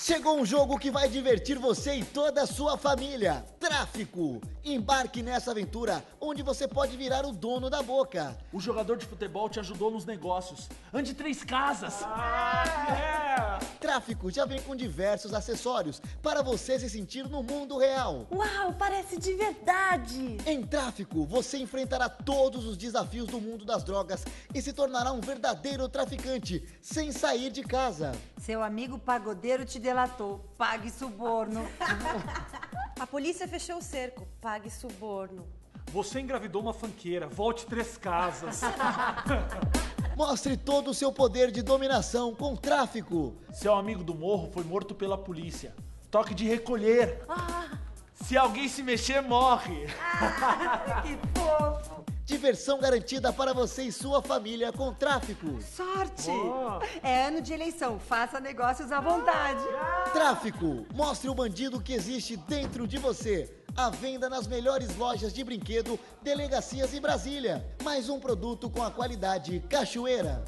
Chegou um jogo que vai divertir você e toda a sua família. Tráfico. Embarque nessa aventura onde você pode virar o dono da boca. O jogador de futebol te ajudou nos negócios. Ande três casas. Tráfico já vem com diversos acessórios para você se sentir no mundo real. Uau, parece de verdade! Em Tráfico, você enfrentará todos os desafios do mundo das drogas e se tornará um verdadeiro traficante sem sair de casa. Seu amigo pagodeiro te delatou. Pague suborno. A polícia fechou o cerco. Pague suborno. Você engravidou uma fanqueira. Volte três casas. Mostre todo o seu poder de dominação com Tráfico. Seu amigo do morro foi morto pela polícia. Toque de recolher. Se alguém se mexer, morre. que fofo. Diversão garantida para você e sua família com Tráfico. Sorte! Boa. É ano de eleição. Faça negócios à vontade. Tráfico. Mostre o bandido que existe dentro de você. À venda nas melhores lojas de brinquedo, delegacias em Brasília. Mais um produto com a qualidade Cachoeira.